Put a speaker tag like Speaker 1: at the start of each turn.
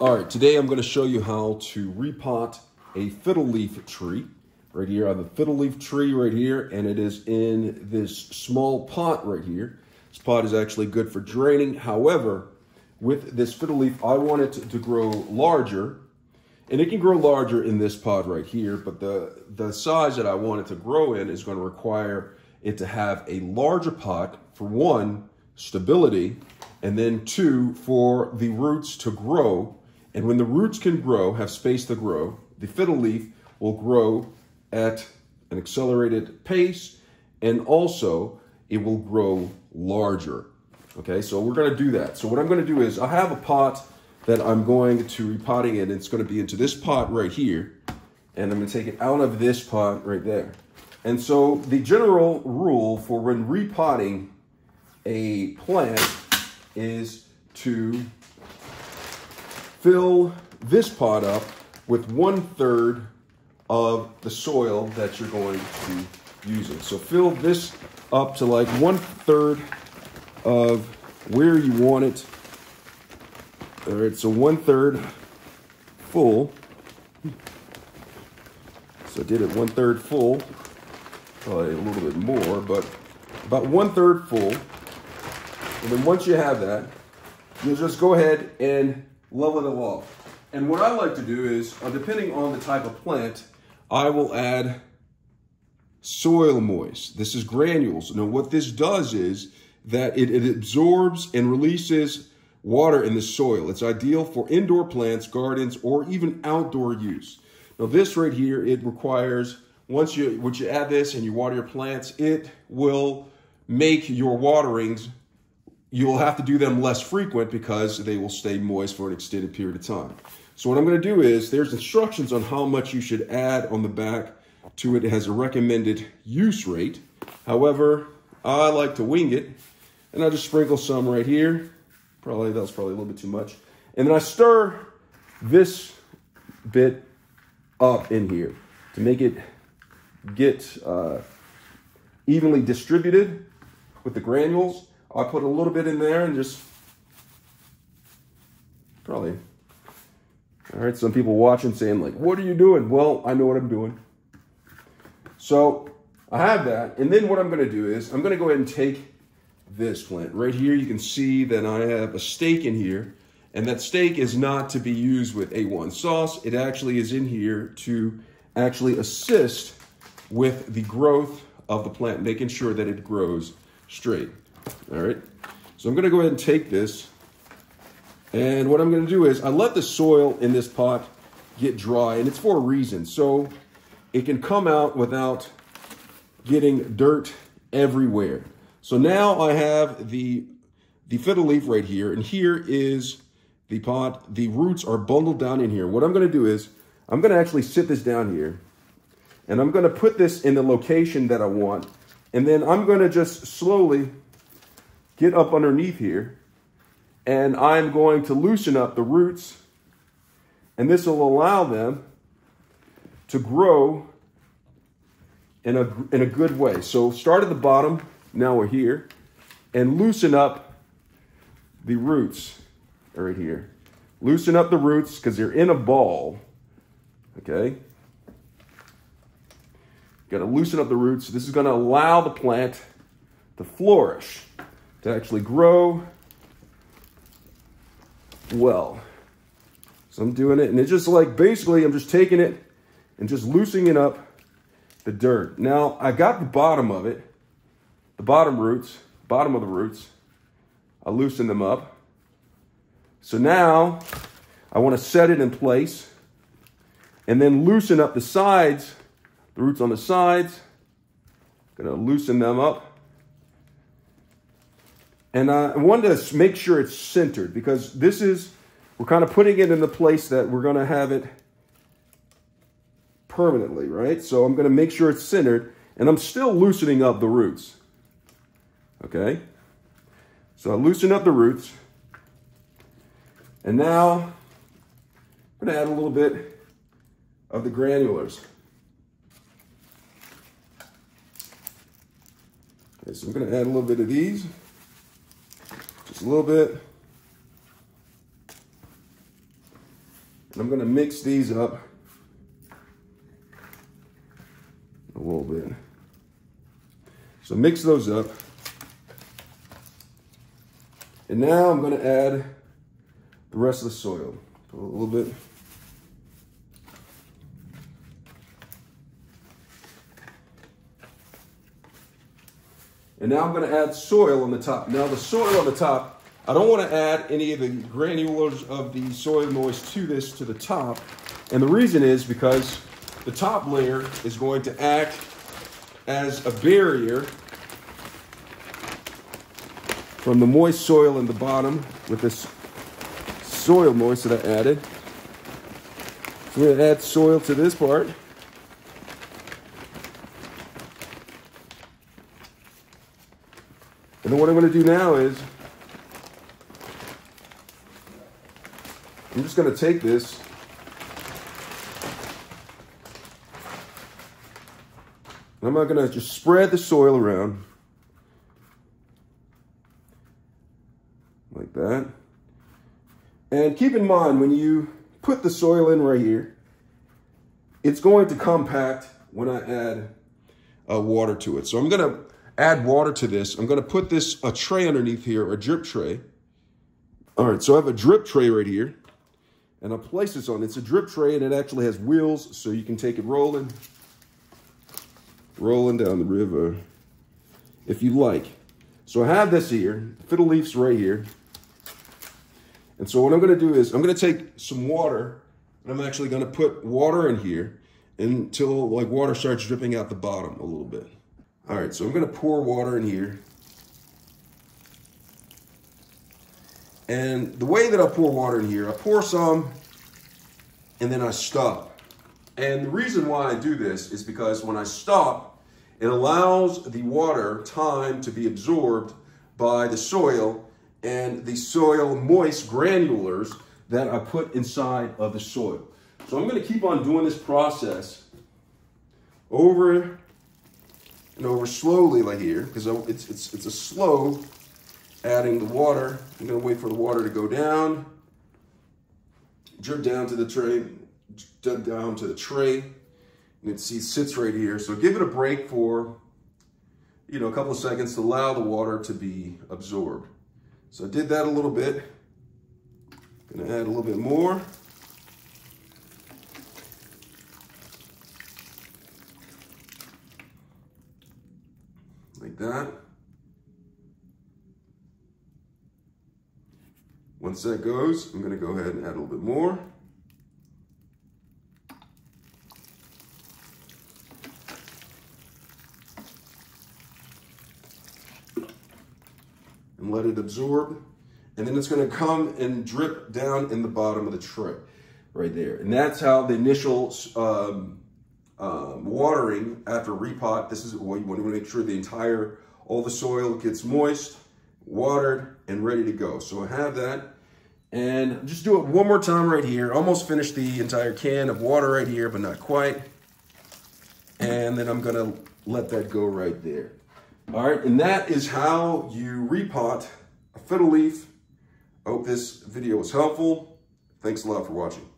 Speaker 1: All right, today I'm going to show you how to repot a fiddle leaf tree. Right here, have a fiddle leaf tree right here, and it is in this small pot right here. This pot is actually good for draining. However, with this fiddle leaf, I want it to, grow larger, and it can grow larger in this pot right here, but the, the size that I want it to grow in is going to require it to have a larger pot, for one, stability, and then two, for the roots to grow and when the roots can grow, have space to grow, the fiddle leaf will grow at an accelerated pace and also it will grow larger. Okay, so we're gonna do that. So what I'm gonna do is I have a pot that I'm going to repotting in. It's gonna be into this pot right here. And I'm gonna take it out of this pot right there. And so the general rule for when repotting a plant is to fill this pot up with one third of the soil that you're going to be using. So fill this up to like one third of where you want it. All right, so one third full. So I did it one third full, probably a little bit more, but about one third full. And then once you have that, you'll just go ahead and level it off. And what I like to do is, uh, depending on the type of plant, I will add soil moist. This is granules. Now what this does is that it, it absorbs and releases water in the soil. It's ideal for indoor plants, gardens, or even outdoor use. Now this right here, it requires, once you, once you add this and you water your plants, it will make your waterings you'll have to do them less frequent because they will stay moist for an extended period of time. So what I'm going to do is there's instructions on how much you should add on the back to it. It has a recommended use rate. However, I like to wing it and I just sprinkle some right here. Probably that was probably a little bit too much. And then I stir this bit up in here to make it get uh, evenly distributed with the granules. I put a little bit in there and just probably. All right, some people watching saying like, what are you doing? Well, I know what I'm doing. So I have that. And then what I'm going to do is I'm going to go ahead and take this plant. Right here, you can see that I have a stake in here. And that stake is not to be used with A1 sauce. It actually is in here to actually assist with the growth of the plant, making sure that it grows straight. All right. So I'm going to go ahead and take this. And what I'm going to do is I let the soil in this pot get dry. And it's for a reason. So it can come out without getting dirt everywhere. So now I have the, the fiddle leaf right here. And here is the pot. The roots are bundled down in here. What I'm going to do is I'm going to actually sit this down here. And I'm going to put this in the location that I want. And then I'm going to just slowly get up underneath here and I'm going to loosen up the roots and this will allow them to grow in a, in a good way. So start at the bottom, now we're here, and loosen up the roots right here. Loosen up the roots because they're in a ball, okay? Got to loosen up the roots. This is going to allow the plant to flourish to actually grow well. So I'm doing it, and it's just like, basically, I'm just taking it and just loosening up the dirt. Now, I got the bottom of it, the bottom roots, bottom of the roots. I loosen them up. So now, I want to set it in place and then loosen up the sides, the roots on the sides. Gonna loosen them up. And I wanted to make sure it's centered because this is, we're kind of putting it in the place that we're going to have it permanently, right? So I'm going to make sure it's centered and I'm still loosening up the roots. Okay? So I loosen up the roots. And now I'm going to add a little bit of the granulars. Okay, so I'm going to add a little bit of these a little bit. And I'm gonna mix these up a little bit. So mix those up. And now I'm gonna add the rest of the soil. A little bit. And now I'm gonna add soil on the top. Now the soil on the top, I don't wanna add any of the granules of the soil moist to this to the top. And the reason is because the top layer is going to act as a barrier from the moist soil in the bottom with this soil moist that I added. So we're gonna add soil to this part. And then what I'm gonna do now is, I'm just gonna take this I'm not gonna just spread the soil around like that. And keep in mind, when you put the soil in right here, it's going to compact when I add uh, water to it. So I'm gonna add water to this. I'm gonna put this, a tray underneath here, a drip tray. All right, so I have a drip tray right here and I'll place this on. It's a drip tray and it actually has wheels so you can take it rolling, rolling down the river if you like. So I have this here, fiddle leaves right here. And so what I'm gonna do is I'm gonna take some water and I'm actually gonna put water in here until like water starts dripping out the bottom a little bit. All right, so I'm gonna pour water in here. And the way that I pour water in here, I pour some and then I stop. And the reason why I do this is because when I stop, it allows the water time to be absorbed by the soil and the soil moist granulars that I put inside of the soil. So I'm gonna keep on doing this process over and over slowly like here, because it's, it's, it's a slow adding the water. I'm gonna wait for the water to go down, drip down to the tray, drip down to the tray. You can see it sits right here. So give it a break for, you know, a couple of seconds to allow the water to be absorbed. So I did that a little bit. Gonna add a little bit more. That. Once that goes, I'm gonna go ahead and add a little bit more. and let it absorb. And then it's gonna come and drip down in the bottom of the tray right there. And that's how the initial um, um, watering after repot, this is what you want to make sure the entire, all the soil gets moist, watered, and ready to go. So I have that. And just do it one more time right here. Almost finished the entire can of water right here, but not quite. And then I'm gonna let that go right there. All right, and that is how you repot a fiddle leaf. I hope this video was helpful. Thanks a lot for watching.